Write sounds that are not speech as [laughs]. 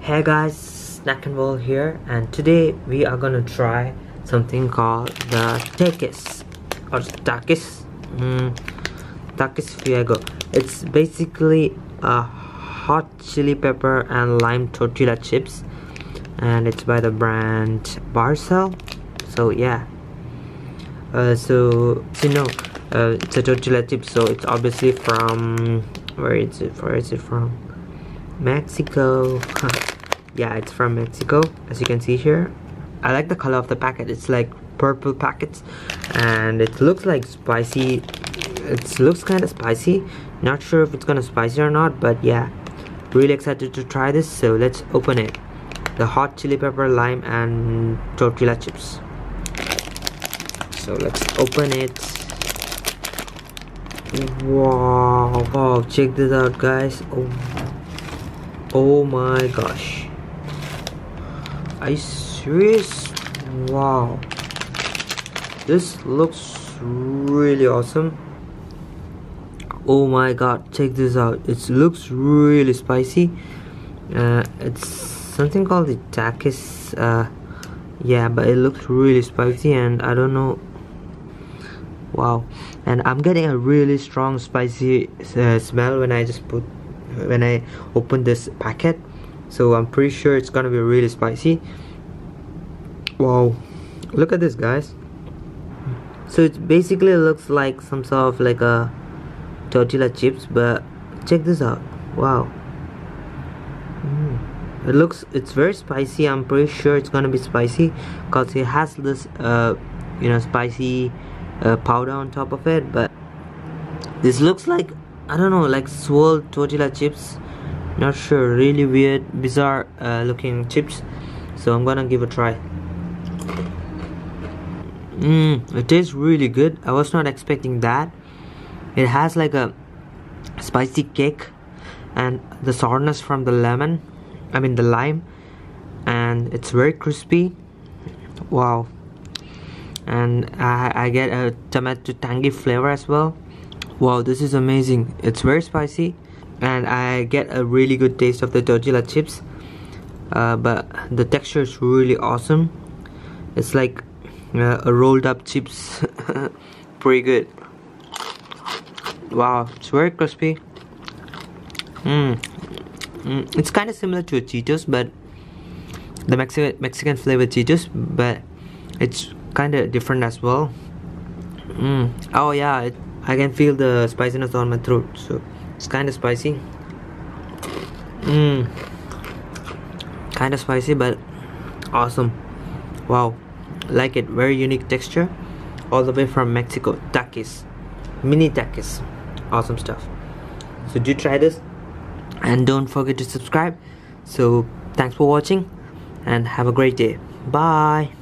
Hey guys, Snackin World here, and today we are gonna try something called the Takis or Takis, mm, Takis Fuego. It's basically a hot chili pepper and lime tortilla chips, and it's by the brand Barcel. So yeah, uh, so you know, uh, it's a tortilla chip, so it's obviously from where is it? Where is it from? Mexico. [laughs] yeah, it's from Mexico, as you can see here. I like the color of the packet. It's like purple packets, and it looks like spicy. It looks kind of spicy. Not sure if it's gonna spicy or not, but yeah, really excited to try this. So let's open it. The hot chili pepper, lime, and tortilla chips. So let's open it. Wow! Wow! Check this out, guys. Oh Oh my gosh. You serious? Wow. This looks really awesome. Oh my god, check this out. It looks really spicy. Uh, it's something called the Takis. Uh, yeah, but it looks really spicy and I don't know. Wow. And I'm getting a really strong spicy uh, smell when I just put when I open this packet. So I'm pretty sure it's gonna be really spicy. Wow. Look at this guys. So it basically looks like some sort of like a tortilla chips but check this out. Wow. Mm. it looks it's very spicy. I'm pretty sure it's gonna be spicy because it has this uh you know spicy uh, powder on top of it but this looks like I don't know like swirled tortilla chips. Not sure really weird bizarre uh, looking chips. So I'm gonna give a try. Mmm, it tastes really good. I was not expecting that. It has like a spicy kick and the sourness from the lemon I mean the lime. And it's very crispy. Wow. And I, I get a tomato tangy flavor as well wow this is amazing it's very spicy and I get a really good taste of the tortilla chips uh, but the texture is really awesome it's like uh, a rolled up chips [laughs] pretty good wow it's very crispy mm. Mm. it's kind of similar to a Cheetos but the Mexican Mexican flavored Cheetos but it's kind of different as well mm. oh yeah I can feel the spiciness on my throat so it's kind of spicy. Mmm kind of spicy but awesome. Wow. Like it. Very unique texture. All the way from Mexico. Takis. Mini takis. Awesome stuff. So do try this. And don't forget to subscribe. So thanks for watching. And have a great day. Bye